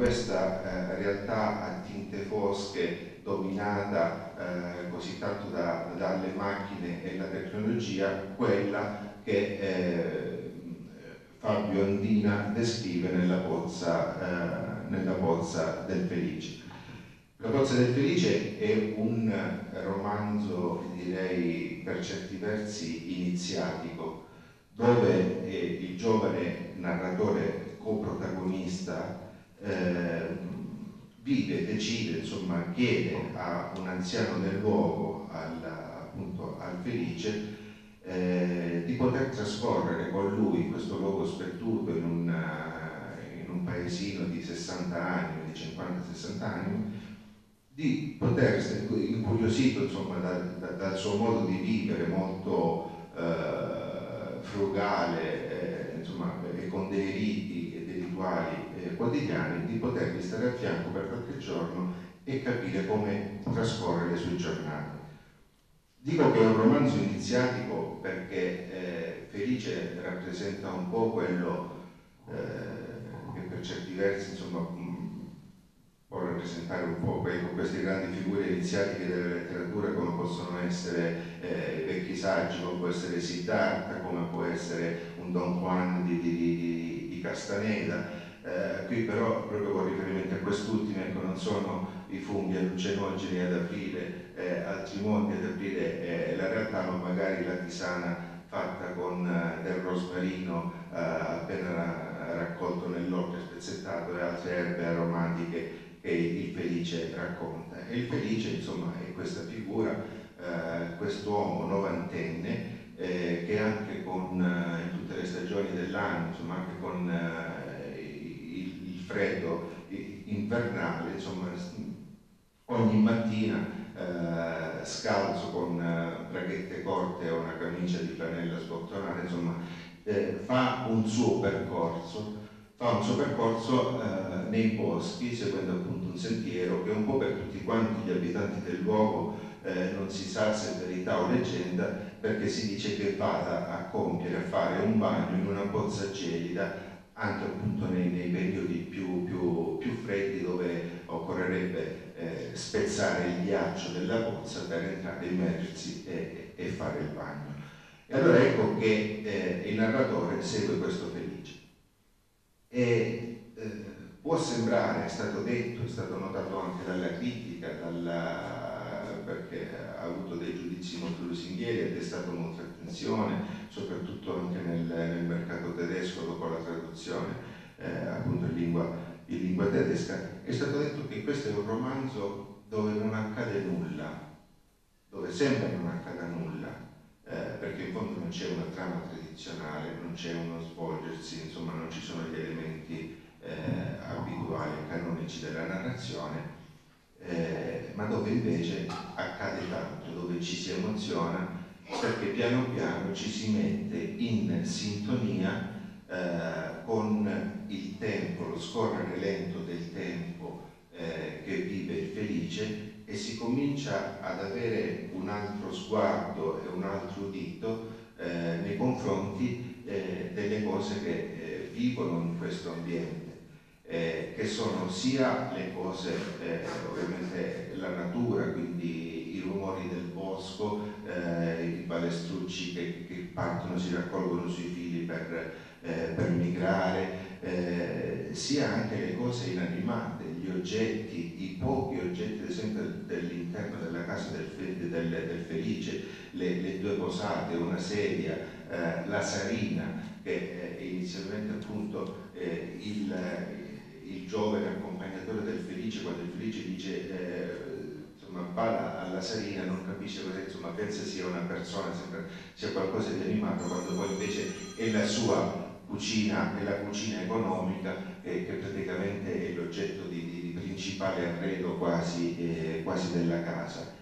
questa eh, realtà a tinte fosche dominata eh, così tanto da, dalle macchine e la tecnologia, quella che eh, Fabio Andina descrive nella pozza, eh, nella pozza del Felice. La Pozza del Felice è un romanzo, direi per certi versi iniziatico, dove eh, il giovane narratore coprotagonista vive, decide, insomma, chiede a un anziano del luogo, al, appunto al Felice, eh, di poter trascorrere con lui questo luogo sperduto in, una, in un paesino di 60 anni, di 50-60 anni, di poter incuriosito insomma, dal, dal, suo modo di vivere molto eh, frugale eh, insomma, e con dei riti e dei rituali eh, quotidiani, di potergli stare a fianco per qualche giorno e capire come trascorre le sue giornate. Dico che è un romanzo iniziatico perché eh, Felice rappresenta un po' quello eh, che per certi versi insomma, può rappresentare un po' queste grandi figure iniziatiche della letteratura come possono essere eh, i vecchi saggi, come può essere Siddhartha, come può essere un Don Juan di, di, di Castaneda. Eh, qui però, proprio con riferimento a quest'ultimo, ecco, non sono i funghi allucinogeni ad aprire eh, altri mondi, ad aprire eh, la realtà, ma magari la tisana fatta con eh, del rosmarino eh, appena raccolto nell'orto e spezzettato e altre erbe aromatiche che il Felice racconta. E il Felice, insomma, è questa figura, quest'uomo novantenne, che anche con, in tutte le stagioni dell'anno, insomma, anche con freddo invernale, insomma, ogni mattina eh, scalzo con eh, braghette corte o una camicia di flanella sbottonata, insomma, fa un suo percorso fa un suo percorso eh, nei boschi seguendo appunto un sentiero che un po' per tutti quanti gli abitanti del luogo eh, non si sa se è verità o leggenda perché si dice che vada a compiere, a fare un bagno in una pozza gelida anche appunto nei, nei periodi più, più, più, freddi dove occorrerebbe eh, spezzare il ghiaccio della pozza per entrare, immergersi e, e, fare il bagno. E allora ecco che eh, il narratore segue questo felice e eh, può sembrare, è stato detto, è stato notato anche dalla critica, dalla, perché ha avuto dei giudizi molto lusinghieri, ha destato molta attenzione, soprattutto anche nel, nel mercato tedesco dopo la traduzione eh, appunto in lingua, in lingua tedesca, è stato detto che questo è un romanzo dove non accade nulla, dove sembra non accada nulla, eh, perché in fondo non c'è una trama tradizionale, non c'è uno svolgersi, insomma non ci sono gli elementi eh, abituali canonici della narrazione, eh, ma dove invece accade tanto, dove ci si emoziona perché piano piano ci si mette in sintonia eh, con il tempo, lo scorrere lento del tempo eh, che vive il felice e si comincia ad avere un altro sguardo e un altro udito eh, nei confronti eh, delle cose che eh, vivono in questo ambiente, eh, che sono sia le cose, eh, ovviamente la natura, quindi rumori del bosco, eh, i palestrucci che, che, partono, si raccolgono sui fili per, per migrare, sia anche le cose inanimate, gli oggetti, i pochi oggetti, ad esempio dell'interno della casa del, del, del Felice, le, le, due posate, una sedia, eh, la sarina, che eh, inizialmente appunto eh, il, il, giovane accompagnatore del Felice, quando il Felice dice eh, insomma va alla sarina, non capisce cosa, insomma pensa sia una persona, sembra sia qualcosa di animato, quando poi invece è la sua cucina, è la cucina economica che, che praticamente è l'oggetto di, di, principale arredo quasi, eh, quasi, della casa.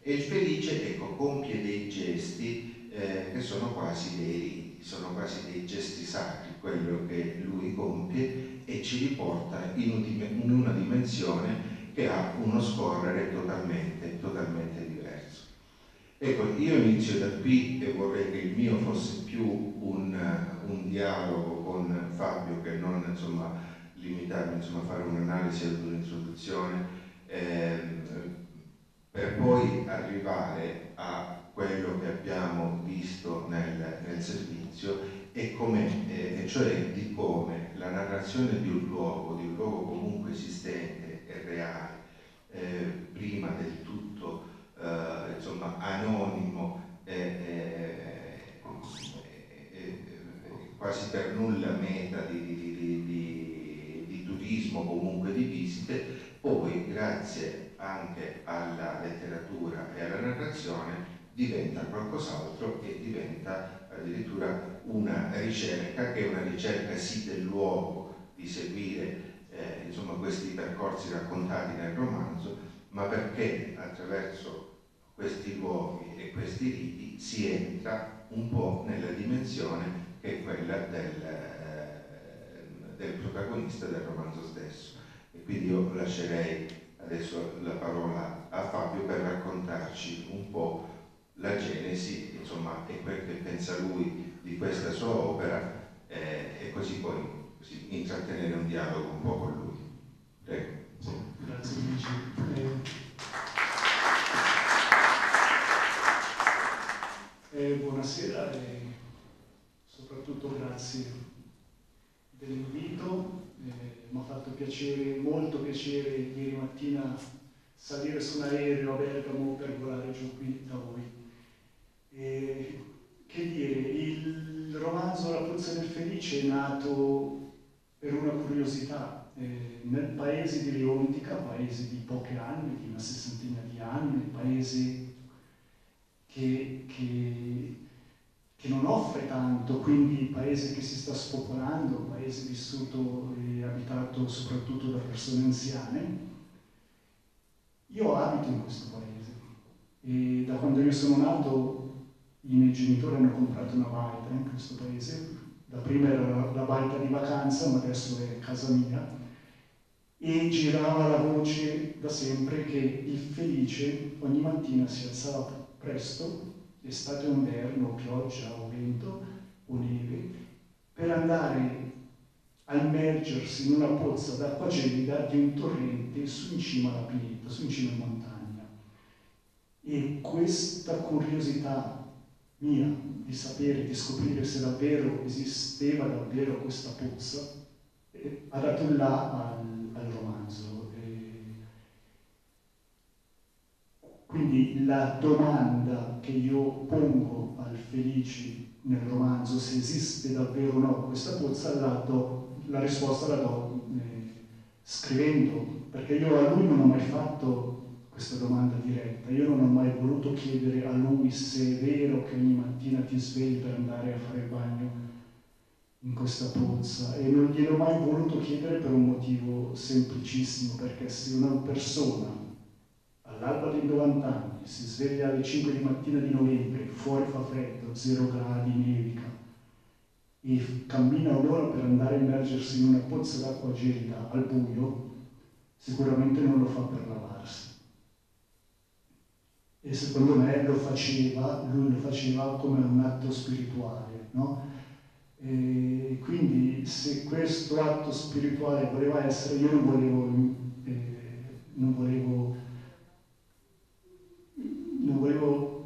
E il felice ecco, compie dei gesti eh, che sono quasi dei sono quasi dei gesti sacri, quello che lui compie e ci riporta in, una dimensione che ha uno scorrere totalmente, totalmente diverso. Ecco, io inizio da qui e vorrei che il mio fosse più un, un dialogo con Fabio che non insomma, limitarmi insomma, a fare un'analisi ad un'introduzione ehm, per poi arrivare a quello che abbiamo visto nel, nel servizio e, eh, cioè di come la narrazione di un luogo, di un luogo comunque esistente e reale, eh, prima del tutto eh, insomma, anonimo e quasi per nulla meta di, di, di, di turismo, comunque di visite, poi grazie anche alla letteratura e alla narrazione diventa qualcos'altro e diventa addirittura una ricerca che è una ricerca sì del luogo, di seguire eh, insomma, questi percorsi raccontati nel romanzo, ma perché attraverso questi luoghi e questi riti si entra un po' nella dimensione che è quella del, eh, del protagonista del romanzo stesso. E quindi io lascerei adesso la parola a Fabio per raccontarci un po' la genesi, insomma, e quel che pensa lui di questa sua opera eh, e così poi così, intrattenere un dialogo un po' con lui. Prego. Grazie Luigi. Eh, eh, buonasera e soprattutto grazie dell'invito. Eh, mi ha fatto piacere, molto piacere ieri mattina salire su un aereo a Bergamo per volare giù qui da voi. E, che dire, il romanzo La puzza del felice è nato per una curiosità. Eh, nel paese di Leontica, paese di pochi anni, di una sessantina di anni, paese che, che, che, non offre tanto, quindi paese che si sta spopolando, paese vissuto e abitato soprattutto da persone anziane. Io abito in questo paese e da quando io sono nato i miei genitori hanno comprato una baita in questo paese, da prima era la baita di vacanza, ma adesso è casa mia, e girava la voce da sempre che il felice ogni mattina si alzava presto, estate o inverno, pioggia o vento o neve, per andare a immergersi in una pozza d'acqua gelida di un torrente su in cima alla pineta, su in cima in montagna. E questa curiosità mia di sapere, di scoprire se davvero esisteva davvero questa puzza, eh, ha dato là al, al romanzo. E quindi la domanda che io pongo al Felici nel romanzo, se esiste davvero o no questa puzza, la, do, la risposta la do eh, scrivendo, perché io a lui non ho mai fatto questa domanda diretta. Io non ho mai voluto chiedere a lui se è vero che ogni mattina ti svegli per andare a fare il bagno in questa pozza e non gliel'ho mai voluto chiedere per un motivo semplicissimo, perché se una persona all'alba dei 90 anni si sveglia alle 5 di mattina di novembre, fuori fa freddo, 0 gradi, nevica, e cammina un'ora per andare a immergersi in una pozza d'acqua gelida al buio, sicuramente non lo fa per lavarsi e secondo me lo faceva, lui lo faceva come un atto spirituale. No? E quindi se questo atto spirituale voleva essere, io non volevo, eh, non volevo, non volevo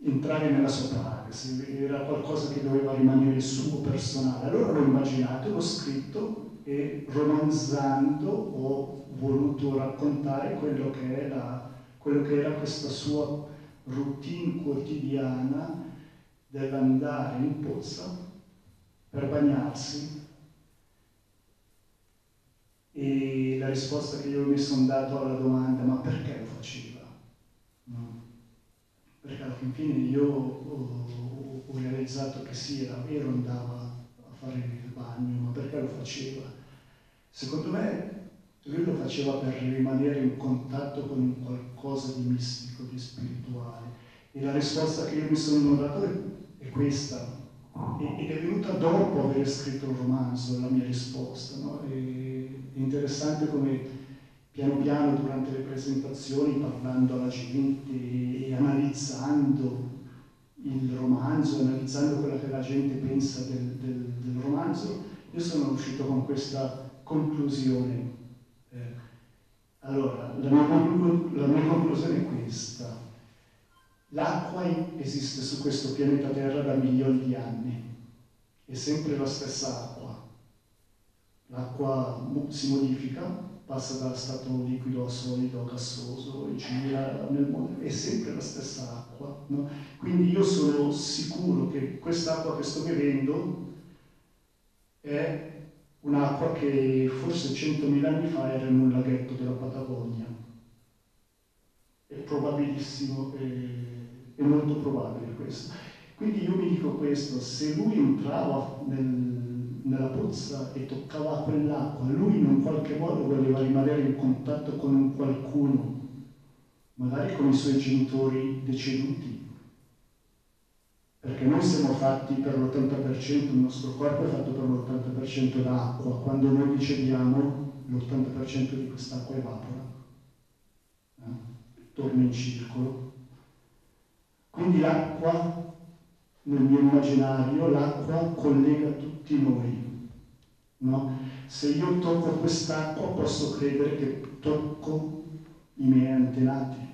entrare nella sua se era qualcosa che doveva rimanere suo personale. Allora l'ho immaginato, l'ho scritto e romanzando ho voluto raccontare quello che è la, quello che era questa sua routine quotidiana dell'andare in pozza per bagnarsi e la risposta che io mi sono dato alla domanda ma perché lo faceva? No. Perché alla fine io ho, ho realizzato che sì, era vero, andava a fare il bagno, ma perché lo faceva? Secondo me lui lo faceva per rimanere in contatto con qualcosa di mistico, di spirituale. E la risposta che io mi sono dato è, questa. ed è venuta dopo aver scritto il romanzo la mia risposta. No? È, interessante come piano piano durante le presentazioni, parlando alla gente e analizzando il romanzo, analizzando quello che la gente pensa del, del, del romanzo, io sono uscito con questa conclusione. Allora, la mia, la mia conclusione è questa. L'acqua esiste su questo pianeta Terra da milioni di anni, è sempre la stessa acqua. L'acqua si modifica, passa da stato liquido a solido a gassoso e gira nel mondo, è sempre la stessa acqua. No? Quindi io sono sicuro che quest'acqua che sto bevendo è un'acqua che forse 100.000 anni fa era in un laghetto della Patagonia. È probabilissimo, è, è molto probabile questo. Quindi io mi dico questo, se lui entrava nel, nella pozza e toccava quell'acqua, lui in un qualche modo voleva rimanere in contatto con un qualcuno, magari con i suoi genitori deceduti, perché noi siamo fatti per l'80%, il nostro corpo è fatto per l'80% d'acqua, quando noi ricediamo l'80% di quest'acqua evapora, eh? torna in circolo. Quindi l'acqua, nel mio immaginario, l'acqua collega tutti noi. No? Se io tocco quest'acqua posso credere che tocco i miei antenati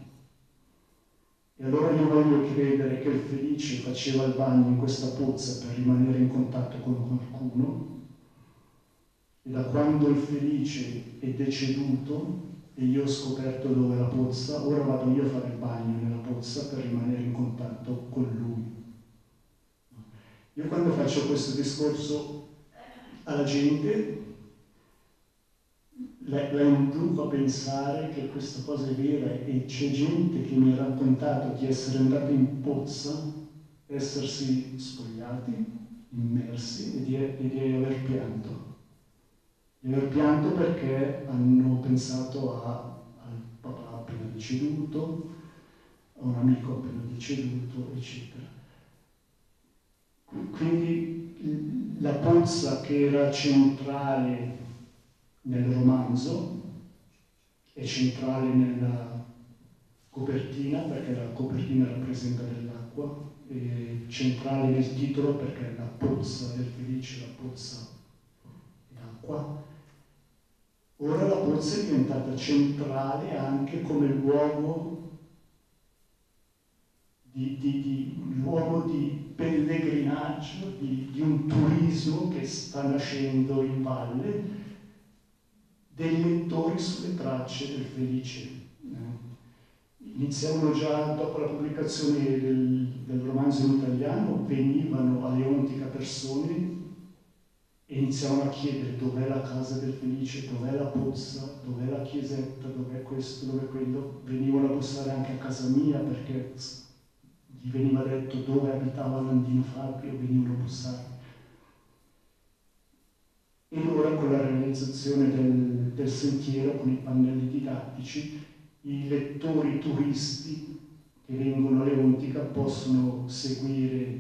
e allora io voglio credere che il felice faceva il bagno in questa pozza per rimanere in contatto con qualcuno e da quando il felice è deceduto e io ho scoperto dove è la pozza, ora vado io a fare il bagno nella pozza per rimanere in contatto con lui. Io quando faccio questo discorso alla gente la, la induco a pensare che questa cosa è vera e c'è gente che mi ha raccontato di essere andata in pozza, essersi spogliati, immersi e di, e di aver pianto. Di aver pianto perché hanno pensato a, al papà appena deceduto, a un amico appena deceduto, eccetera. Quindi la pozza che era centrale nel romanzo, è centrale nella copertina perché la copertina rappresenta dell'acqua, è centrale nel titolo perché la pozza del felice, la pozza d'acqua. Ora la pozza è diventata centrale anche come luogo di, di, di, luogo di pellegrinaggio, di, di un turismo che sta nascendo in valle dei lettori sulle tracce del felice. Iniziavano già dopo la pubblicazione del, del romanzo in italiano, venivano a Leontica persone e iniziavano a chiedere dov'è la casa del felice, dov'è la pozza, dov'è la chiesetta, dov'è questo, dov'è quello. Venivano a bussare anche a casa mia perché gli veniva detto dove abitava Landino Fabio, venivano a bussare. E ora con la realizzazione del del sentiero con i pannelli didattici, i lettori turisti che vengono a Leontica possono seguire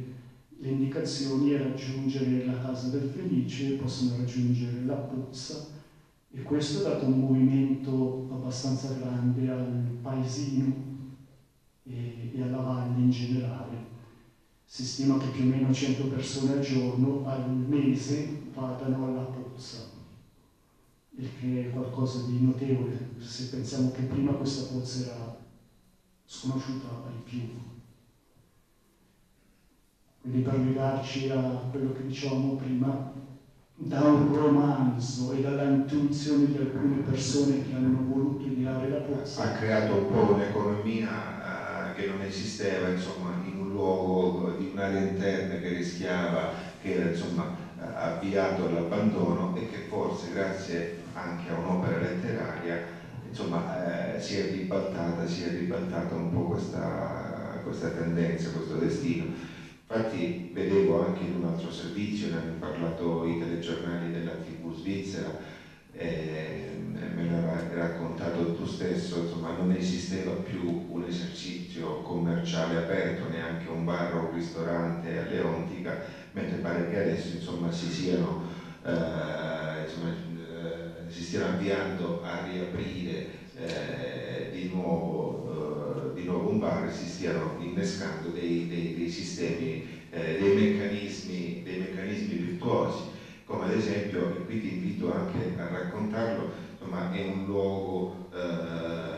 le indicazioni e raggiungere la casa del felice, possono raggiungere la pozza e questo ha dato un movimento abbastanza grande al paesino e, e alla valle in generale. Si stima che più o meno 100 persone al giorno, al mese, vadano alla pozza il che è qualcosa di notevole se pensiamo che prima questa pozza era sconosciuta ai più. Quindi per legarci a quello che dicevamo prima, da un romanzo e dall'intuizione di alcune persone che hanno voluto ideare la pozza. Ha creato un po' un'economia eh, che non esisteva, insomma, luogo di un'area interna che rischiava, che era insomma avviato all'abbandono e che forse grazie anche a un'opera letteraria insomma eh, si è ribaltata, si è ribaltata un po' questa, questa tendenza, questo destino. Infatti vedevo anche in un altro servizio, ne hanno parlato i telegiornali della TV svizzera, eh, me l'hai raccontato tu stesso, insomma non esisteva più un esercizio commerciale aperto, neanche un bar o un ristorante a Leontica, mentre pare che adesso insomma si siano eh, insomma, si stiano avviando a riaprire eh, di, nuovo, eh, di, nuovo, un bar si stiano innescando dei, dei, dei sistemi, eh, dei, meccanismi, dei meccanismi virtuosi. come ad esempio, e qui ti invito anche a raccontarlo, insomma, è un luogo eh,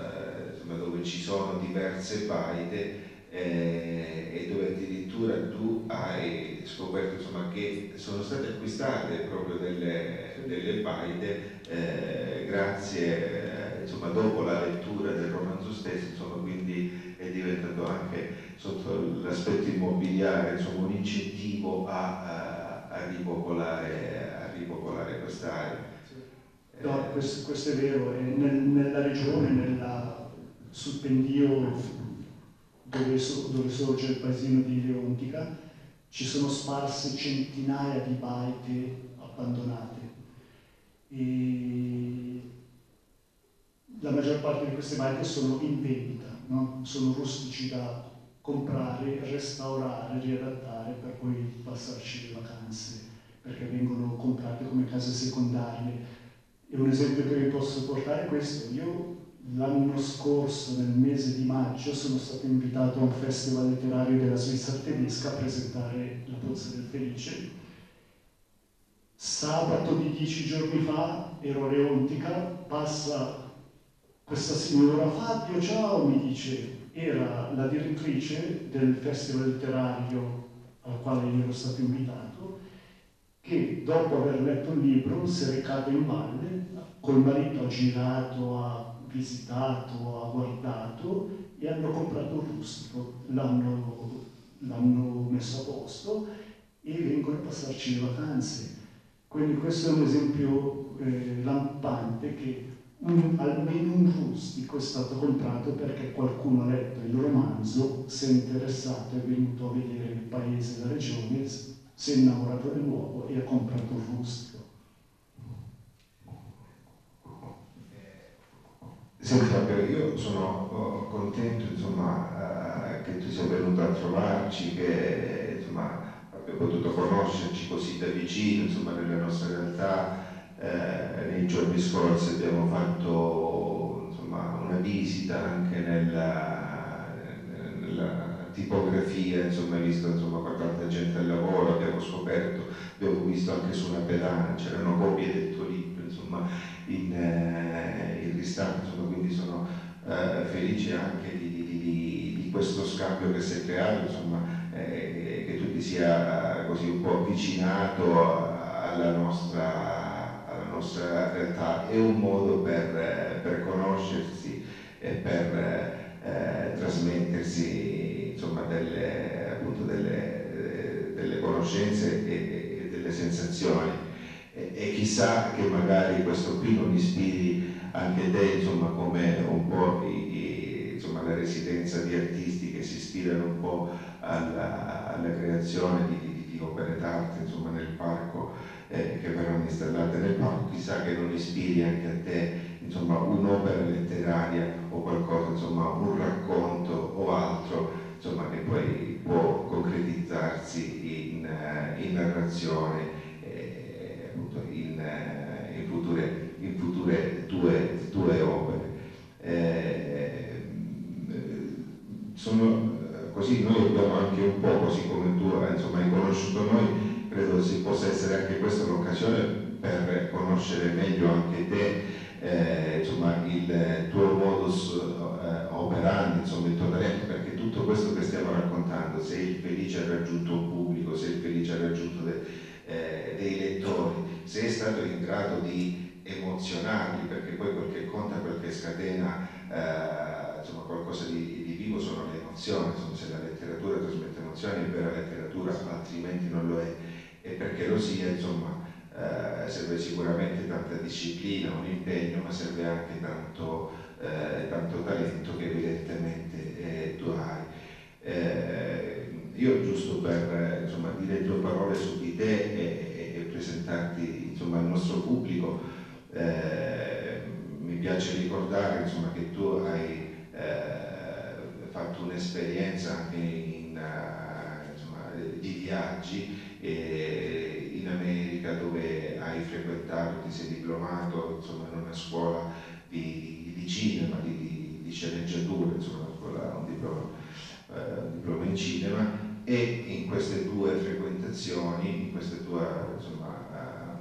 ci sono diverse baite eh, e dove addirittura tu hai scoperto insomma, che sono state acquistate proprio delle, delle baite eh, grazie, insomma, dopo la lettura del romanzo stesso, insomma, quindi è diventato anche sotto l'aspetto immobiliare insomma, un incentivo a, a, a, ripopolare, a ripopolare quest'area. No, questo, questo, è vero, nel, nella regione, nella, sul pendio dove, so, dove sorge il paesino di Leontica, ci sono sparse centinaia di baite abbandonate. E la maggior parte di queste baite sono in vendita, no? sono rustici da comprare, restaurare, riadattare per poi passarci le vacanze, perché vengono comprate come case secondarie. E un esempio che vi posso portare è questo. Io L'anno scorso, nel mese di maggio, sono stato invitato a un festival letterario della Svizzera tedesca a presentare La Pozza del Felice. Sabato di dieci giorni fa ero a Reontica, passa questa signora, Fabio, ciao, mi dice, era la direttrice del festival letterario al quale io ero stato invitato, che dopo aver letto il libro si è recata in valle, col marito ha girato, ha visitato, ha guardato e hanno comprato un rustico, l'hanno, messo a posto e vengono a passarci le vacanze. Quindi questo è un esempio eh, lampante che un, almeno un rustico è stato comprato perché qualcuno ha letto il romanzo, si è interessato, è venuto a vedere il paese, la regione, si è innamorato del luogo e ha comprato un rustico. Senti Fabio, io sono oh, contento insomma, eh, che tu sia venuto a trovarci, che insomma, abbia potuto conoscerci così da vicino, insomma, nella nostra realtà. Eh, nei giorni scorsi abbiamo fatto insomma, una visita anche nella, nella tipografia, insomma, visto insomma, quanta gente al lavoro, abbiamo scoperto, abbiamo visto anche su una pedana, c'erano copie del tuo libro, insomma, in, eh, in ristampo, insomma, quindi sono eh, felice anche di, di, di, di, questo scambio che si è creato, insomma, eh, che tu ti sia così un po' avvicinato alla nostra, alla nostra realtà, è un modo per, per conoscersi e per eh, trasmettersi insomma, delle, appunto, delle, delle conoscenze e, e delle sensazioni e, chissà che magari questo qui non ispiri anche te, insomma, come un po' i, insomma, la residenza di artisti che si ispirano un po' alla, alla creazione di, di, di, opere d'arte insomma, nel parco eh, che verranno installate nel parco, chissà che non ispiri anche a te insomma, un'opera letteraria o qualcosa, insomma, un racconto o altro insomma, che poi può concretizzarsi in, eh, in narrazione in, eh, in, future, in future, tue, tue opere. Eh, sono, così noi abbiamo anche un po', così come tu insomma, hai conosciuto noi, credo si possa essere anche questa un'occasione per conoscere meglio anche te, eh, insomma, il tuo modus eh, operandi, insomma, il tuo talento, perché tutto questo che stiamo raccontando, se il felice ha raggiunto un pubblico, se il felice ha raggiunto de, eh, dei lettori, se è stato in grado di emozionarli, perché poi quel che conta, quel che scatena eh, insomma, qualcosa di, di, vivo sono le emozioni, insomma, se la letteratura trasmette emozioni è vera letteratura, altrimenti non lo è, e perché lo sia, insomma, eh, serve sicuramente tanta disciplina, un impegno, ma serve anche tanto, eh, tanto talento che evidentemente eh, tu hai. Eh, io giusto per insomma, dire due parole su di te e, e presentarti insomma, al nostro pubblico, eh, mi piace ricordare insomma, che tu hai eh, fatto un'esperienza anche in, uh, di viaggi in America dove hai frequentato, ti sei diplomato in una scuola di, di cinema, di, di, di sceneggiatura, insomma, un diploma eh, diploma in cinema e in queste due frequentazioni, in queste due insomma,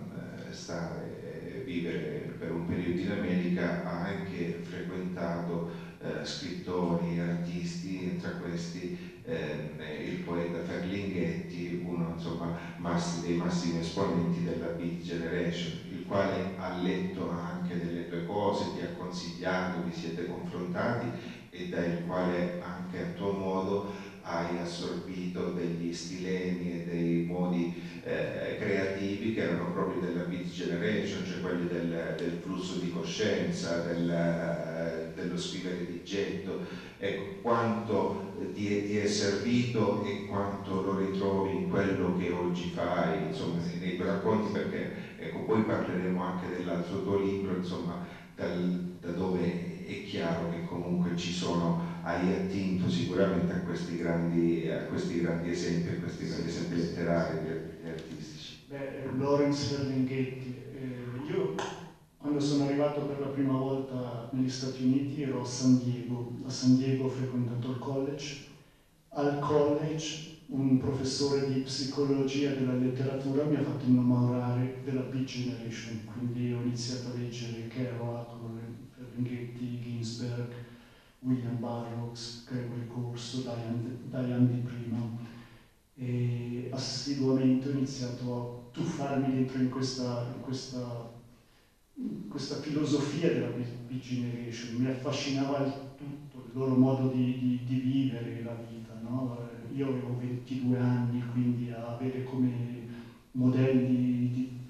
stare, vivere per un periodo in America, ha anche frequentato eh, scrittori, artisti, tra questi eh, il poeta Ferlinghetti, uno insomma, massi, dei massimi esponenti della Beat Generation, il quale ha letto anche delle tue cose, ti ha consigliato, vi siete confrontati e dal quale anche a tuo modo hai assorbito degli stilemi e dei modi eh, creativi che erano proprio della Beat Generation, cioè quelli del, del flusso di coscienza, del, eh, dello scrivere di getto, ecco, quanto ti ti è, servito e quanto lo ritrovi in quello che oggi fai, insomma, nei racconti, perché ecco, poi parleremo anche dell'altro tuo libro, insomma, dal, da dove è chiaro che comunque ci sono, hai attinto sicuramente a questi grandi, a questi grandi esempi, a questi grandi esempi letterari e artistici. Beh, Lawrence Ferlinghetti, eh, io quando sono arrivato per la prima volta negli Stati Uniti ero a San Diego, a San Diego ho frequentato il college, al college un professore di psicologia della letteratura mi ha fatto innamorare della Beat Generation, quindi ho iniziato a leggere Kerouac, Ferlinghetti, Ginsberg, William Burroughs, Gregory Corso, Diane, di Prima e assiduamente ho iniziato a tuffarmi dentro in questa, in questa questa filosofia della Big Generation, mi affascinava il tutto, il loro modo di, di, di vivere la vita. No? Io avevo 22 anni, quindi a avere come modelli di,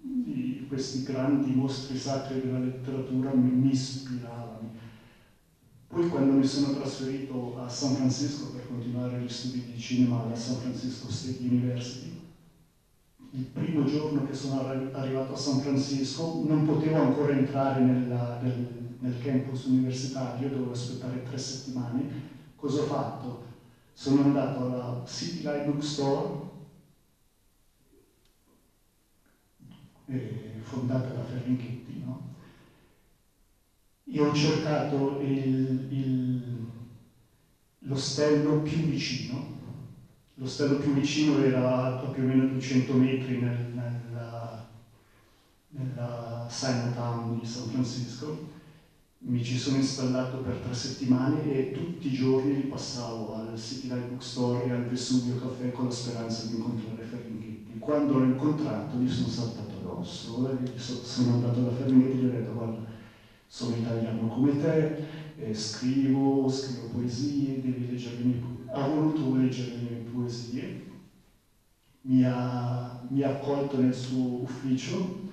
di questi grandi mostri sacri della letteratura mi, mi ispiravano. Poi quando mi sono trasferito a San Francisco per continuare gli studi di cinema alla San Francisco State University, il primo giorno che sono arrivato a San Francisco non potevo ancora entrare nella, nel, nel, campus universitario, dovevo aspettare tre settimane. Cosa ho fatto? Sono andato alla City Light Bookstore, eh, fondata da Ferlinghetti, e ho cercato il, il, l'ostello più vicino L'ostello più vicino era a più o meno 200 metri nel, nella, nella Chinatown di San Francisco. Mi ci sono installato per tre settimane e tutti i giorni li passavo al City Light Bookstore e al Vesuvio Caffè con la speranza di incontrare Ferlinghetti. Quando l'ho incontrato gli sono saltato addosso, sono andato da Ferlinghetti e gli ho detto guarda, sono italiano come te, eh, scrivo, scrivo poesie, devi leggere le poesie. Ha voluto leggere le mie poesie, mi ha, mi ha accolto nel suo ufficio.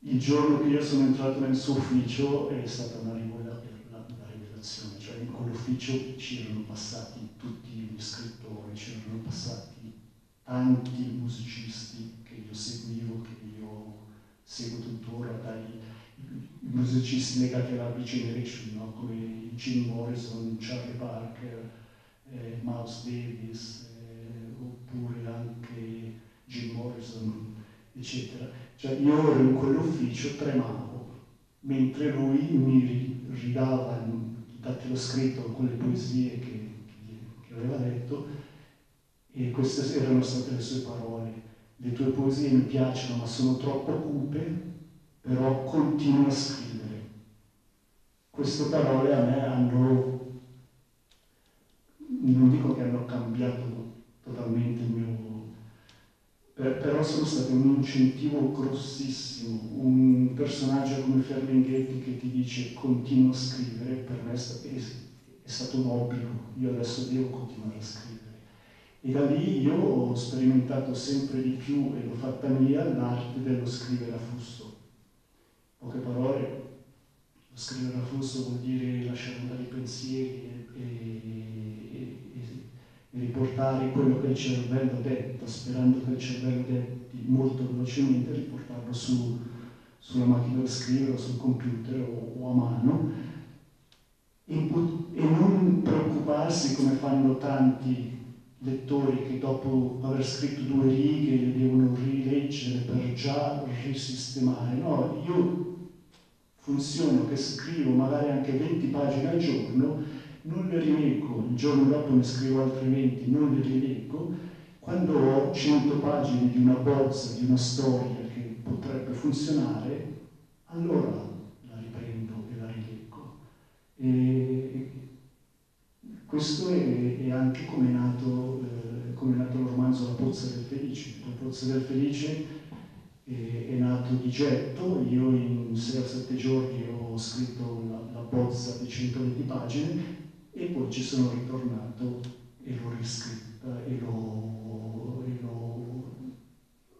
Il giorno che io sono entrato nel suo ufficio è stata una, rivelazione, cioè in quell'ufficio ci erano passati tutti gli scrittori, c'erano passati tanti musicisti che io seguivo, che io seguo tuttora, dai musicisti legati alla Beat Generation, no? come Jim Morrison, Charlie Parker, eh, Miles Davis, oppure anche Jim Morrison, eccetera. Cioè io ero in quell'ufficio, tremavo, mentre lui mi ridava dattilo scritto con le poesie che, che aveva letto e queste erano state le sue parole. Le tue poesie mi piacciono ma sono troppo cupe, però continuo a scrivere. Queste parole a me hanno, non dico che hanno cambiato totalmente il mio... però sono stati un incentivo grossissimo, un personaggio come Ferlinghetti che ti dice continua a scrivere, per me è stato, un obbligo, io adesso devo continuare a scrivere. E da lì io ho sperimentato sempre di più e l'ho fatta mia l'arte dello scrivere a flusso. Poche parole, scrivere a flusso vuol dire lasciare andare i pensieri e, e, e riportare quello che il cervello detta, sperando che il cervello detti molto velocemente, riportarlo su, sulla macchina da scrivere o sul computer o, o a mano. E non preoccuparsi come fanno tanti lettori che dopo aver scritto due righe le devono rileggere per già risistemare. No, io funziono che scrivo magari anche 20 pagine al giorno non le rileggo, il giorno dopo ne scrivo altri 20, non le rileggo, quando ho 100 pagine di una bozza, di una storia che potrebbe funzionare, allora la riprendo e la rileggo. E questo è, è anche come è, nato, eh, come è nato il romanzo La pozza del felice. La pozza del felice è, è nato di getto, io in 6 o 7 giorni ho scritto la, la bozza di 120 pagine e poi ci sono ritornato e l'ho riscritta e l'ho, e l'ho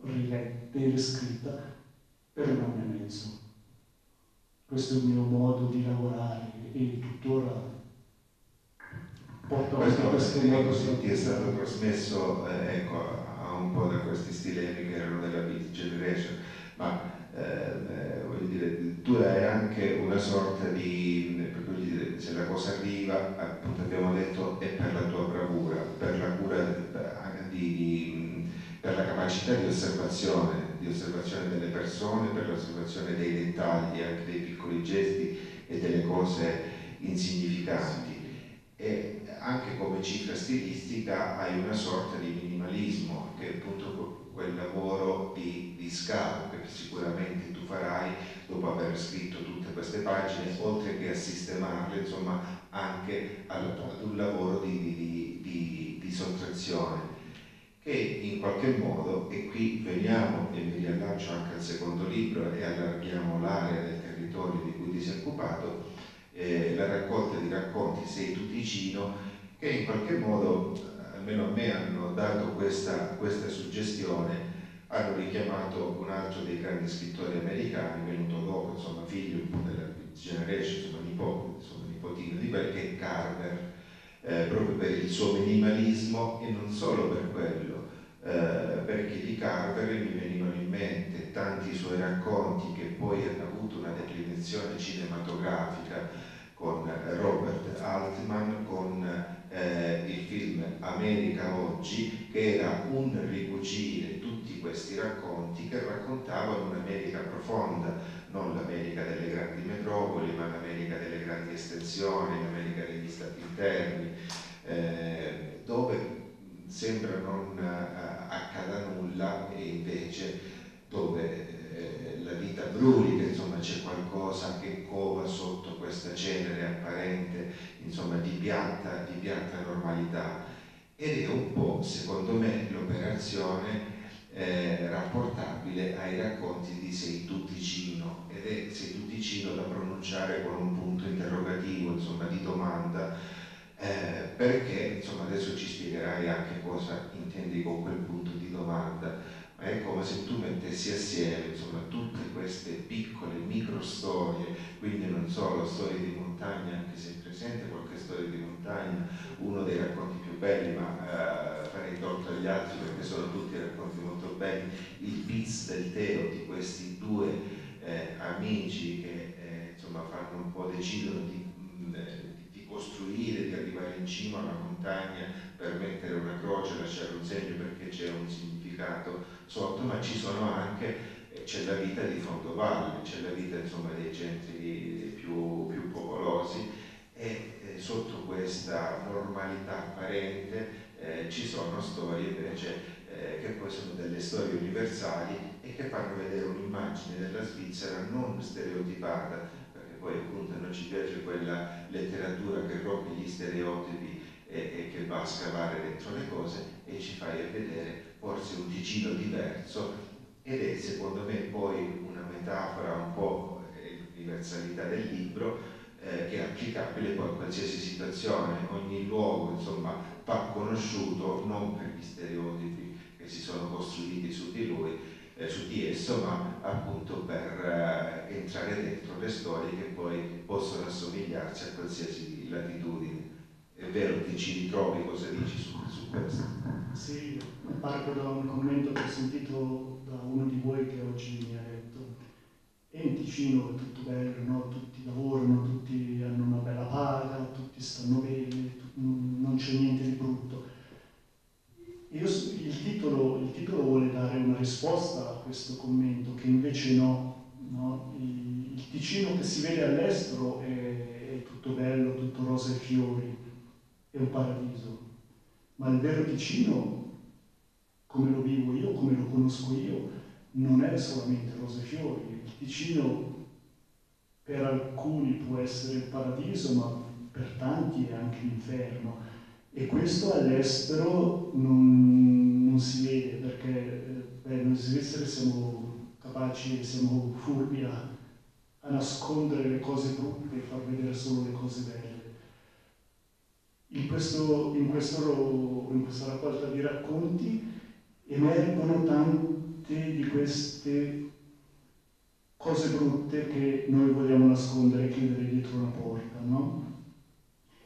riletta e riscritta per un anno e mezzo. Questo è il mio modo di lavorare e tuttora questo, questo modo ti è stato trasmesso eh, ecco, a un po' da questi stilemi che erano della Beat Generation, ma eh, eh, voglio dire, tu hai anche una sorta di, dire, se la cosa arriva, appunto abbiamo detto, è per la tua bravura, per la cura di, di, per la capacità di osservazione, di osservazione delle persone, per l'osservazione dei dettagli, anche dei piccoli gesti e delle cose insignificanti. E anche come cifra stilistica hai una sorta di minimalismo, che è appunto quel lavoro di, di scavo che sicuramente tu farai dopo aver scritto tutte queste pagine, oltre che a sistemarle, insomma, anche ad un lavoro di, di, di, di sottrazione. Che in qualche modo, e qui veniamo e mi riallaccio anche al secondo libro e allarghiamo l'area del territorio di cui ti sei occupato, eh, la raccolta di racconti Sei tu Ticino che in qualche modo, almeno a me, hanno dato questa, questa suggestione, hanno richiamato un altro dei grandi scrittori americani, venuto dopo, insomma, figlio della Generation, insomma, nipote, insomma, nipotino di quel che è Carver, eh, proprio per il suo minimalismo e non solo per quello, eh, perché di Carver mi venivano in mente tanti suoi racconti che poi hanno avuto una declinazione cinematografica con Robert Altman, con eh, il film America Oggi, che era un ricucire tutti questi racconti che raccontavano un'America profonda, non l'America delle grandi metropoli, ma l'America delle grandi estensioni, l'America degli stati interni, eh, dove sembra non eh, accada nulla e invece dove eh, la vita brulica, insomma c'è qualcosa che cova sotto questa cenere apparente, insomma di piatta, di piatta normalità. Ed è un po', secondo me, l'operazione eh, rapportabile ai racconti di Sei tu Ticino ed è Sei tu Ticino da pronunciare con un punto interrogativo, insomma di domanda, eh, perché insomma adesso ci spiegherai anche cosa intendi con quel punto di domanda ma è come se tu mettessi assieme insomma, tutte queste piccole micro storie, quindi non solo storie di montagna, anche se è presente qualche storia di montagna, uno dei racconti più belli, ma eh, farei torto agli altri perché sono tutti racconti molto belli, il Piz del Teo di questi due eh, amici che eh, insomma fanno un po', decidono di, mh, mm, di costruire, di arrivare in cima alla montagna per mettere una croce, lasciare un segno perché c'è un significato sotto, ma ci sono anche, eh, c'è la vita di fondovalle, c'è la vita insomma, dei centri più, più popolosi e eh, sotto questa normalità apparente eh, ci sono storie invece eh, che poi sono delle storie universali e che fanno vedere un'immagine della Svizzera non stereotipata, perché poi appunto non ci piace quella letteratura che rompe gli stereotipi e, e che va a scavare dentro le cose e ci fai vedere forse un Ticino diverso ed è secondo me poi una metafora un po' l'universalità del libro eh, che è applicabile poi a qualsiasi situazione, ogni luogo insomma va conosciuto non per gli stereotipi che si sono costruiti su di lui, eh, su di esso, ma appunto per eh, entrare dentro le storie che poi possono assomigliarsi a qualsiasi latitudine. È vero, ti ci ritrovi, cosa dici su, questo? Sì, parto da un commento che ho sentito da uno di voi che oggi mi ha detto e in Ticino è tutto bello, no? tutti lavorano, tutti hanno una bella paga, tutti stanno bene, non c'è niente di brutto. Io, il, titolo, il, titolo, vuole dare una risposta a questo commento, che invece no. no? Il, il, Ticino che si vede all'estero è, è tutto bello, tutto rosa e fiori, è un paradiso, ma il vero Ticino come lo vivo io, come lo conosco io, non è solamente rose e fiori, il Ticino per alcuni può essere il paradiso, ma per tanti è anche l'inferno. E questo all'estero non, non, si vede perché beh, noi svizzeri siamo capaci, siamo furbi a, a nascondere le cose brutte e far vedere solo le cose belle. In, questo, in, questo, in questa raccolta di racconti emergono tante di queste cose brutte che noi vogliamo nascondere e chiudere dietro una porta, no?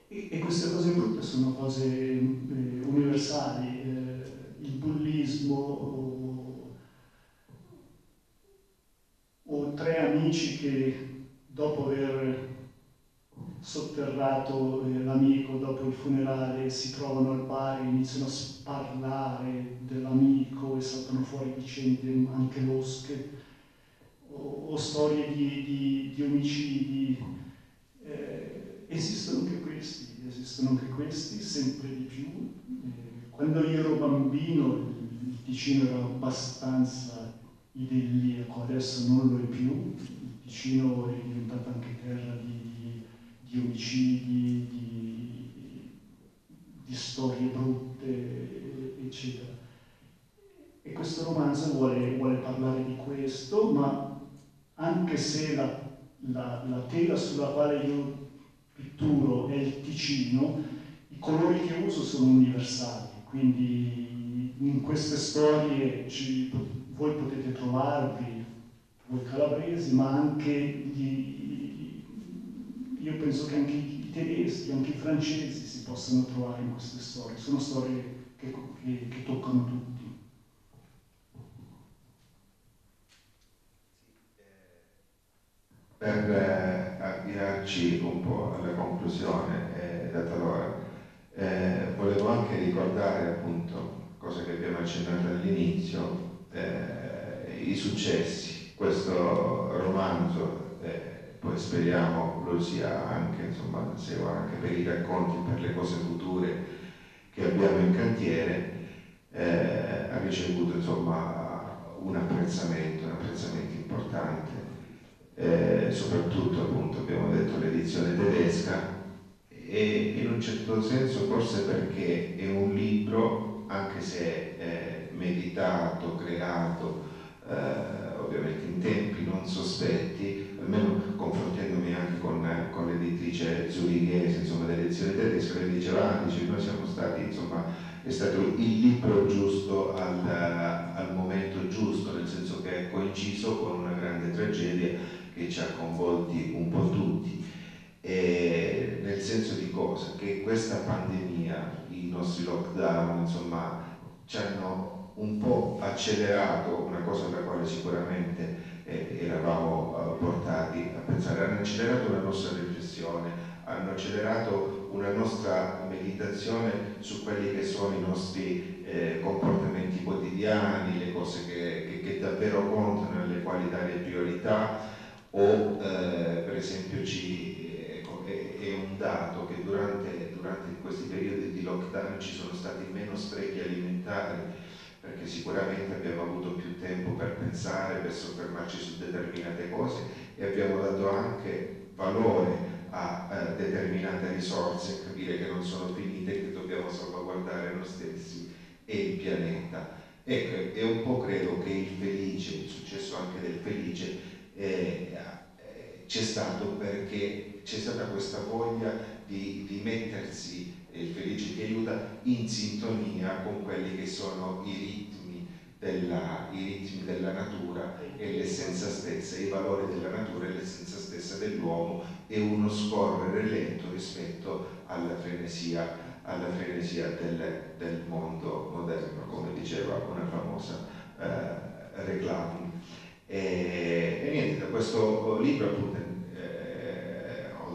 E, e queste cose brutte sono cose eh, universali, eh, il bullismo o, o tre amici che dopo aver sotterrato eh, l'amico dopo il funerale, si trovano al bar e iniziano a parlare dell'amico e saltano fuori vicende anche losche, o, o storie di, di, di omicidi. Eh, esistono anche questi, esistono anche questi, sempre di più. Eh, quando io ero bambino il Ticino era abbastanza idilliaco, adesso non lo è più, il Ticino è diventato anche terra di di omicidi, di, di storie brutte, eccetera. E questo romanzo vuole, vuole, parlare di questo, ma anche se la, la, la tela sulla quale io pitturo è il Ticino, i colori che uso sono universali, quindi in queste storie ci, voi potete trovarvi, voi calabresi, ma anche gli, io penso che anche i tedeschi, anche i francesi si possano trovare in queste storie, sono storie che, che, che toccano tutti. Per eh, avviarci un po' alla conclusione, eh, data l'ora, eh, volevo anche ricordare appunto, cosa che abbiamo accennato all'inizio, eh, i successi. Questo romanzo eh, poi speriamo lo sia anche, insomma, sia anche per i racconti, per le cose future che abbiamo in cantiere, eh, ha ricevuto insomma, un apprezzamento, un apprezzamento importante, eh, soprattutto appunto abbiamo detto l'edizione tedesca e in un certo senso forse perché è un libro, anche se è meditato, creato, eh, ovviamente in tempi non sospetti, almeno confrontandomi anche con, con l'editrice zurighese insomma, dell'edizione tedesca, lei diceva, ah, dice, noi siamo stati, insomma, è stato il libro giusto al, al, momento giusto, nel senso che è coinciso con una grande tragedia che ci ha coinvolti un po' tutti. E nel senso di cosa? Che questa pandemia, i nostri lockdown, insomma, ci hanno un po' accelerato una cosa alla quale sicuramente eh, eravamo eh, portati a pensare, hanno accelerato la nostra riflessione, hanno accelerato una nostra meditazione su quelli che sono i nostri eh, comportamenti quotidiani, le cose che, che, che, davvero contano, alle quali dare priorità o eh, per esempio ci, ecco, è, è, un dato che durante, durante questi periodi di lockdown ci sono stati meno sprechi alimentari perché sicuramente abbiamo avuto più tempo per pensare, per soffermarci su determinate cose e abbiamo dato anche valore a eh, determinate risorse, capire che non sono finite, che dobbiamo salvaguardare noi stessi e il pianeta. Ecco, e un po' credo che il felice, il successo anche del felice, eh, c'è stato perché c'è stata questa voglia di, di mettersi il felice che aiuta in sintonia con quelli che sono i ritmi della, i ritmi della natura e l'essenza stessa, i valori della natura e l'essenza stessa dell'uomo e uno scorrere lento rispetto alla frenesia, alla frenesia del, del, mondo moderno, come diceva una famosa eh, reclama. E, e, niente, da questo libro appunto,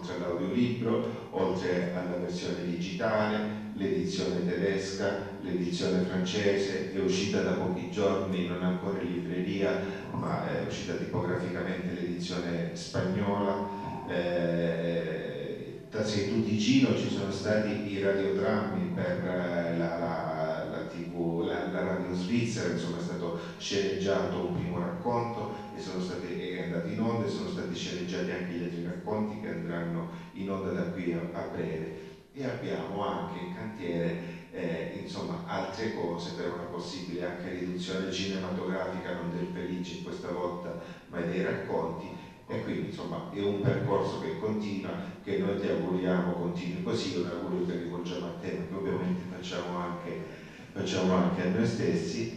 oltre all'audiolibro, oltre alla versione digitale, l'edizione tedesca, l'edizione francese, è uscita da pochi giorni, non ancora in libreria, ma è uscita tipograficamente l'edizione spagnola. Eh, da Seitu Ticino ci sono stati i radiodrammi per eh, la, la, la TV la, radio svizzera, insomma è stato sceneggiato un primo racconto e sono stati, è andato in onda e sono stati sceneggiati anche gli altri racconti che andranno in onda da qui a, a breve. E abbiamo anche in cantiere eh, insomma altre cose per una possibile anche riduzione cinematografica, non del felice questa volta, ma dei racconti e quindi insomma è un percorso che continua, che noi ti auguriamo continui così, un augurio che rivolgiamo a te, ma che ovviamente facciamo anche, facciamo anche a noi stessi.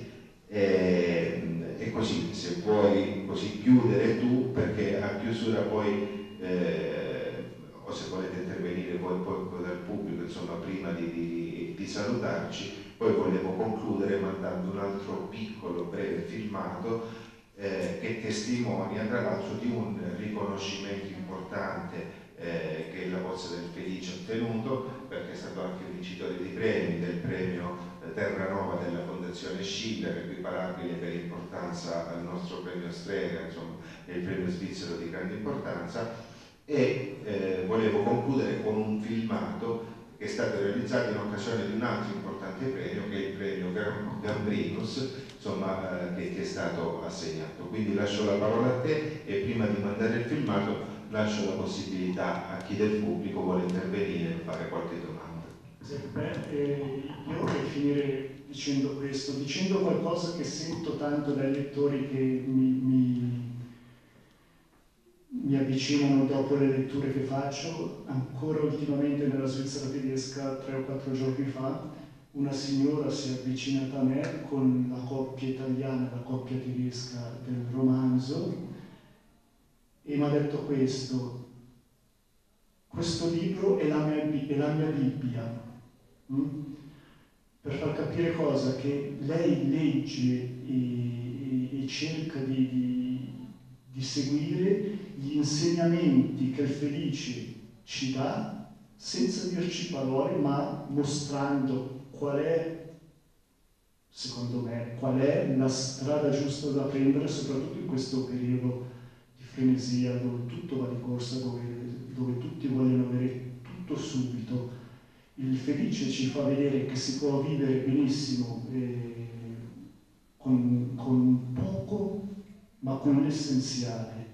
E, e, così, se vuoi così chiudere tu, perché a chiusura poi, eh, o se volete intervenire poi, poi dal pubblico, insomma, prima di, di, di salutarci, poi volevo concludere mandando un altro piccolo breve filmato eh, che testimonia tra l'altro di un riconoscimento importante eh, che la Pozza del Felice ha ottenuto perché è stato anche vincitore di premi del premio eh, Terra Nova della Fondazione Schiller, equiparabile per importanza al nostro premio Strega, insomma è il premio svizzero di grande importanza e eh, volevo concludere con un filmato che è stato realizzato in occasione di un altro importante premio che è il premio Gambrinus insomma, eh, che ti è stato assegnato. Quindi lascio la parola a te e prima di mandare il filmato lascio la possibilità a chi del pubblico vuole intervenire e fare qualche domanda. Beh, eh, io vorrei finire dicendo questo, dicendo qualcosa che sento tanto dai lettori che mi, mi, mi avvicinano dopo le letture che faccio, ancora ultimamente nella Svizzera tedesca, tre o quattro giorni fa, una signora si è avvicinata a me con la coppia italiana la coppia tedesca del romanzo e mi ha detto questo, questo libro è la mia, è la mia Bibbia, mm? Per far capire cosa? Che lei legge e, e, e cerca di, di, di seguire gli insegnamenti che il felice ci dà senza dirci parole ma mostrando qual è, secondo me, qual è la strada giusta da prendere, soprattutto in questo periodo di frenesia, dove tutto va di corsa, dove, dove tutti vogliono avere tutto subito. Felice ci fa vedere che si può vivere benissimo eh, con, con poco, ma con l'essenziale,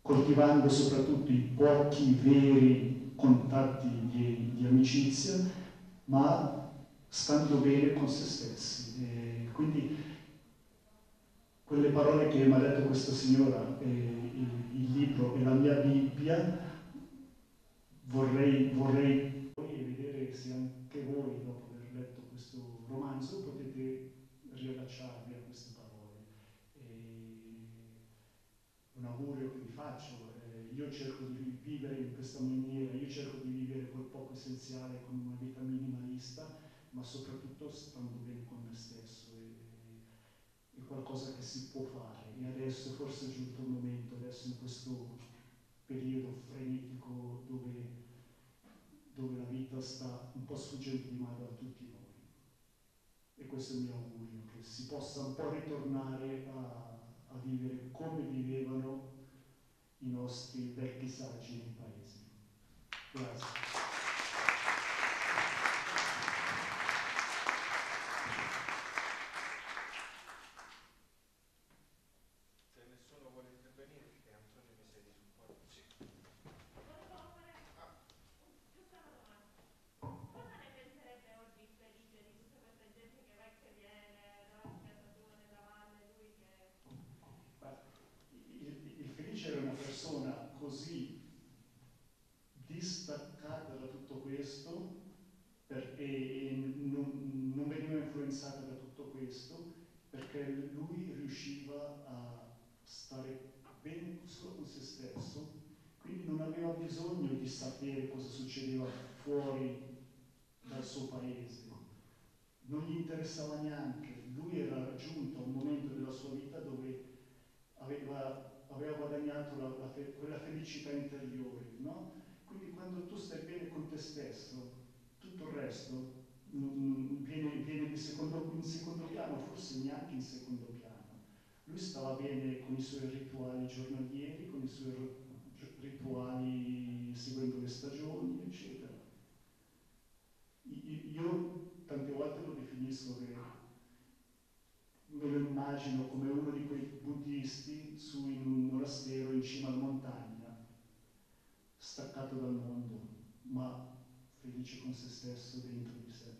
coltivando soprattutto i pochi veri contatti di, di amicizia ma stando bene con se stessi. E quindi quelle parole che mi ha detto questa signora, eh, il, il, libro e la mia Bibbia, vorrei, vorrei se anche voi, dopo aver letto questo romanzo, potete riallacciarvi a queste parole. E un augurio che vi faccio, eh, io cerco di vivere in questa maniera, io cerco di vivere quel poco essenziale con una vita minimalista, ma soprattutto stando bene con me stesso. È, è qualcosa che si può fare e adesso forse è giunto il momento, adesso in questo periodo frenetico dove, dove la vita sta un po' sfuggendo di mano a tutti noi. E questo è il mio augurio, che si possa un po' ritornare a, a vivere come vivevano i nostri vecchi saggi nei paesi. Grazie. Sapere cosa succedeva fuori dal suo paese, non gli interessava neanche, lui era raggiunto a un momento della sua vita dove aveva, aveva guadagnato la, la fe, quella felicità interiore, no? Quindi quando tu stai bene con te stesso, tutto il resto viene, viene in, secondo, in secondo piano, forse neanche in secondo piano. Lui stava bene con i suoi rituali giornalieri, con i suoi rituali seguendo le stagioni, eccetera. Io tante volte lo definisco che me lo immagino come uno di quei buddisti su in un monastero in cima alla montagna, staccato dal mondo, ma felice con se stesso dentro di sé.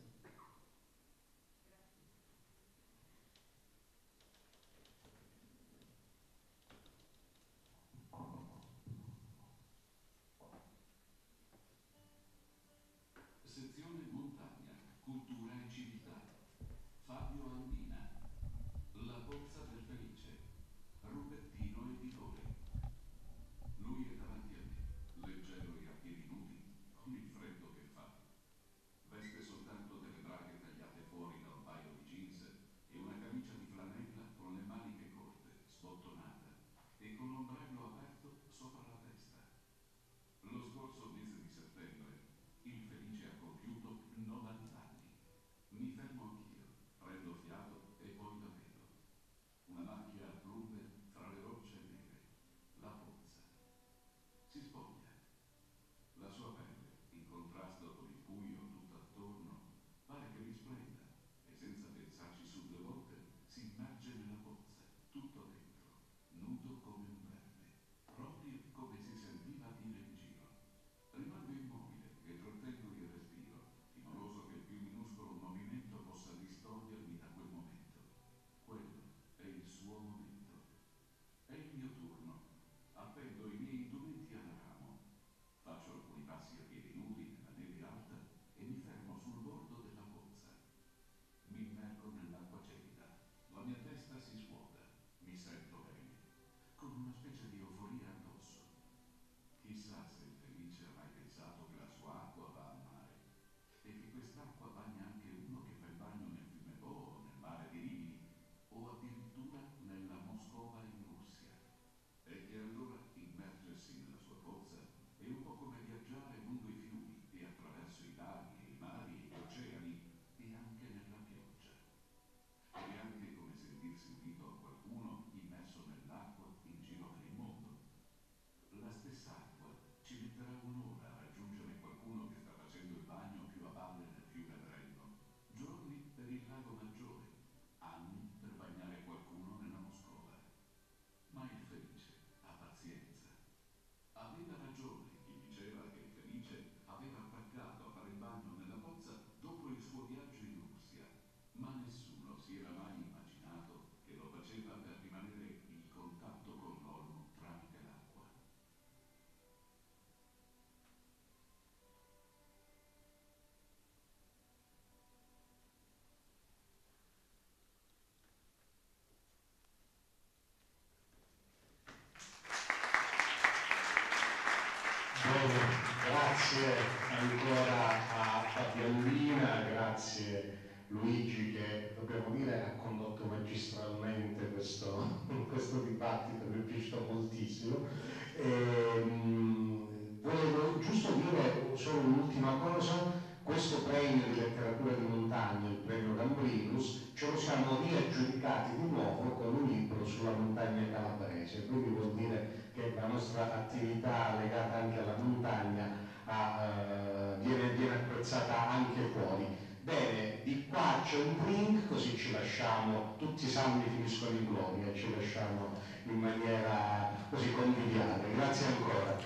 Così conviviale. Grazie ancora.